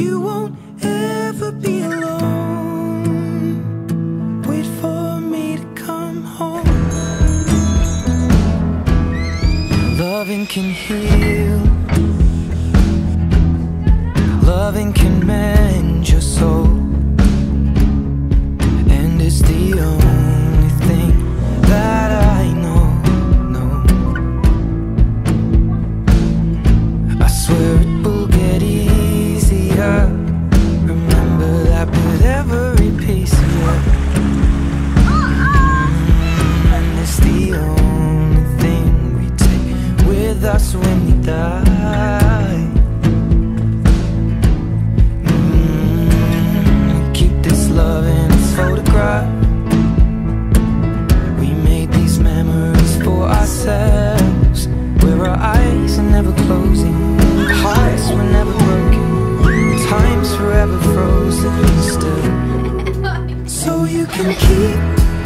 you won't ever be alone. Wait for me to come home. Loving can heal. Eyes are never closing, hearts were never broken, time's forever frozen. Still. So you can keep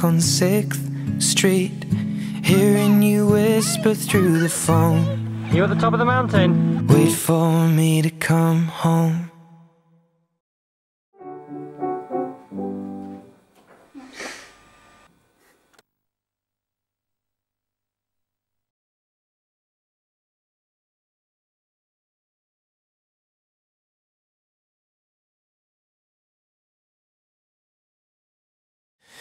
back on 6th Street. Hearing you whisper through the phone. You're at the top of the mountain? Wait for me to come home.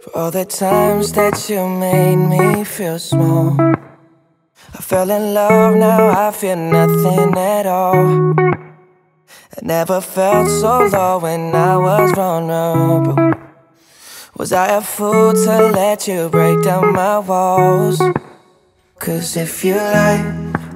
for all the times that you made me feel small. I fell in love, now I feel nothing at all. I never felt so low when I was vulnerable. Was I a fool to let you break down my walls? Cause if you like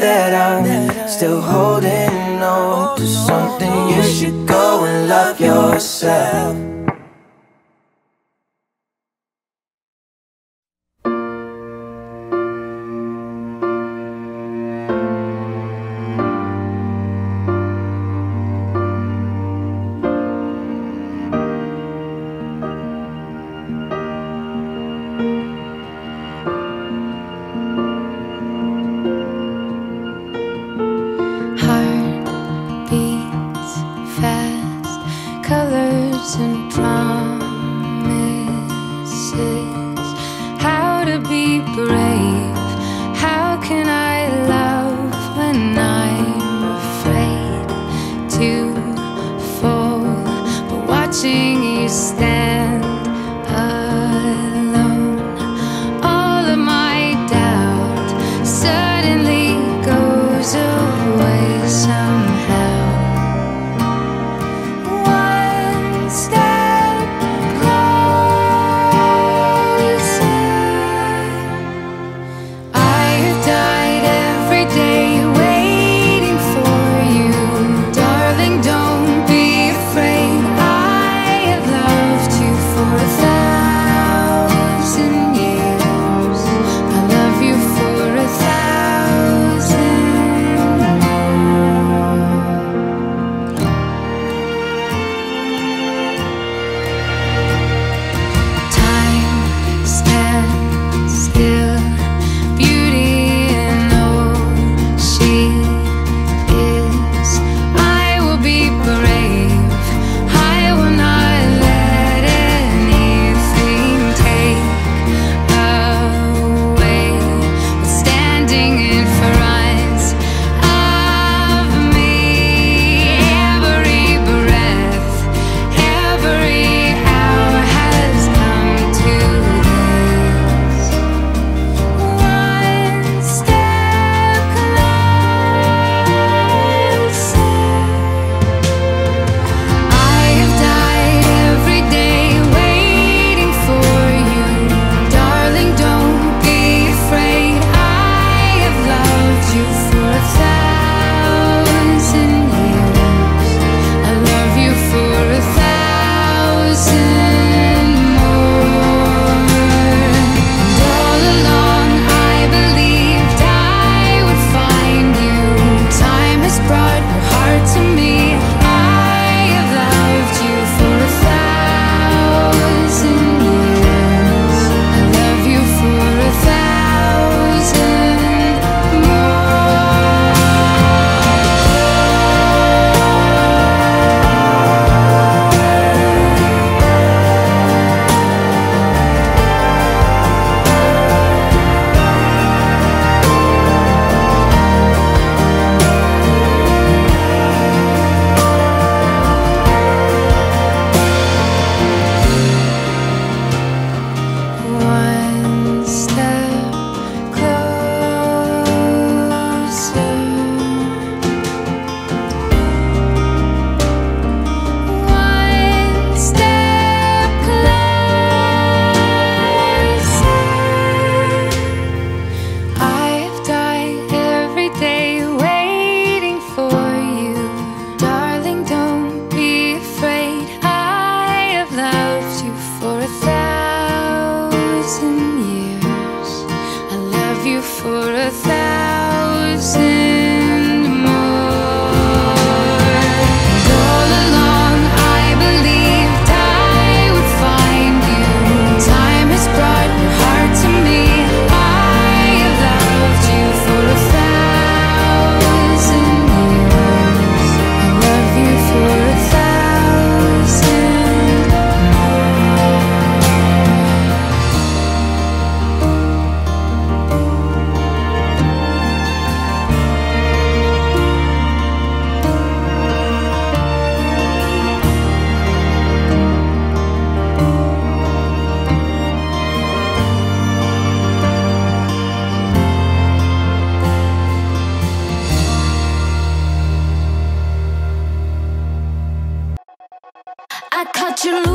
that I'm still holding on to something, you should go and love yourself. What you